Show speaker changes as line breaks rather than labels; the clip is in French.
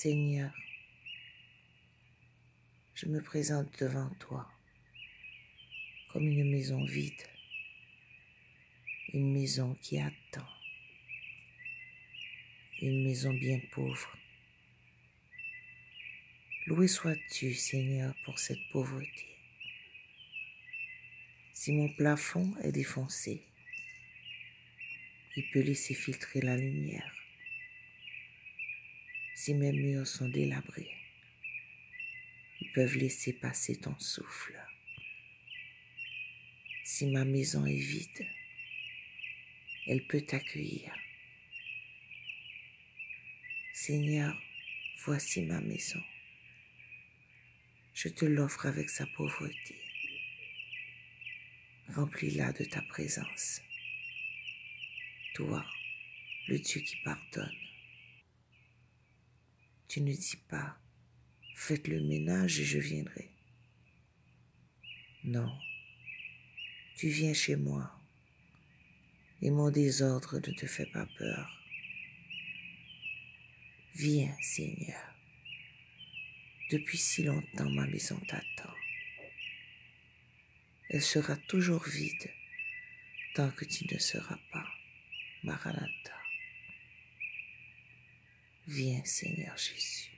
Seigneur, je me présente devant toi comme une maison vide, une maison qui attend, une maison bien pauvre. Loué sois-tu, Seigneur, pour cette pauvreté. Si mon plafond est défoncé, il peut laisser filtrer la lumière. Si mes murs sont délabrés, ils peuvent laisser passer ton souffle. Si ma maison est vide, elle peut t'accueillir. Seigneur, voici ma maison. Je te l'offre avec sa pauvreté. Remplis-la de ta présence. Toi, le Dieu qui pardonne. Tu ne dis pas, faites le ménage et je viendrai. Non, tu viens chez moi et mon désordre ne te fait pas peur. Viens, Seigneur. Depuis si longtemps ma maison t'attend. Elle sera toujours vide tant que tu ne seras pas Maranatha. Viens, Seigneur Jésus.